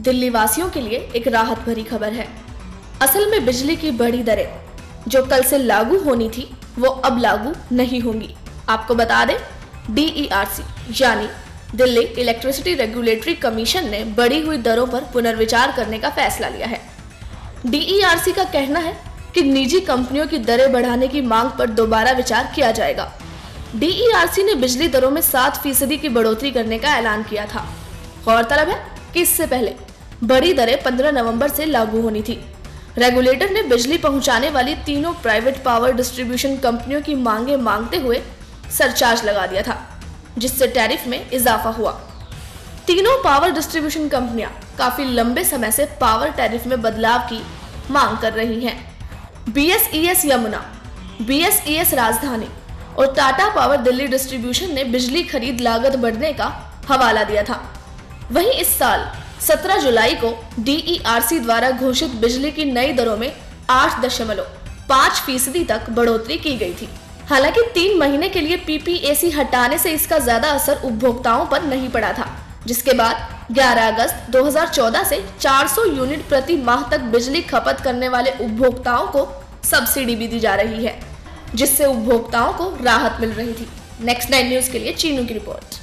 दिल्ली वासियों के लिए एक राहत भरी खबर है। असल में बिजली की बड़ी दरें। जो कल से लागू होनी थी, वो अब लागू नहीं होंगी। आपको बता दें डीईआरसी e यानी दिल्ली इलेक्ट्रिसिटी रेगुलेटरी कमीशन ने बढ़ी हुई दरों पर पुनर्विचार करने का फैसला लिया है। डीईआरसी e का कहना है कि निजी कंपनियों की दरें बढ़ाने की मांग पर दोबारा विचार किया जाएगा। डीईआरसी e ने बिजली दरों में सात फ़ीसदी की बढ़ोतरी करने का ऐलान किया था। गौरतलब है कि इससे पहले बड़ी दरें 15 नवंबर से लागू होनी थी। रेगुलेटर ने बिजली पहुँचाने वाली तीनों प्राइवेट पावर डिस्ट्रीब्यूशन कंपनियों की मांगे मांगते हुए सरचार्ज लगा दिया था, जिससे टैरिफ में इजाफा हुआ। तीनों पावर डिस्ट्रीब्यूशन कंपनियाँ काफ़ी लंबे समय से पावर टैरिफ में बदलाव की मांग कर रही हैं। बीएसईएस यमुना बीएसईएस राजधानी और टाटा पावर दिल्ली डिस्ट्रीब्यूशन ने बिजली खरीद लागत बढ़ने का हवाला दिया था। वहीं इस साल 17 जुलाई को डीईआरसी द्वारा घोषित बिजली की नई दरों में आठ दशमलव पाँच फ़ीसदी तक बढ़ोतरी की गई थी। हालाँकि तीन महीने के लिए पीपीएसी हटाने से इसका ज़्यादा असर उपभोक्ताओं पर नहीं पड़ा था, जिसके बाद 11 अगस्त 2014 से 400 यूनिट प्रति माह तक बिजली खपत करने वाले उपभोक्ताओं को सब्सिडी भी दी जा रही है, जिससे उपभोक्ताओं को राहत मिल रही थी। नेक्स्ट नाइन न्यूज़ के लिए चीनू की रिपोर्ट।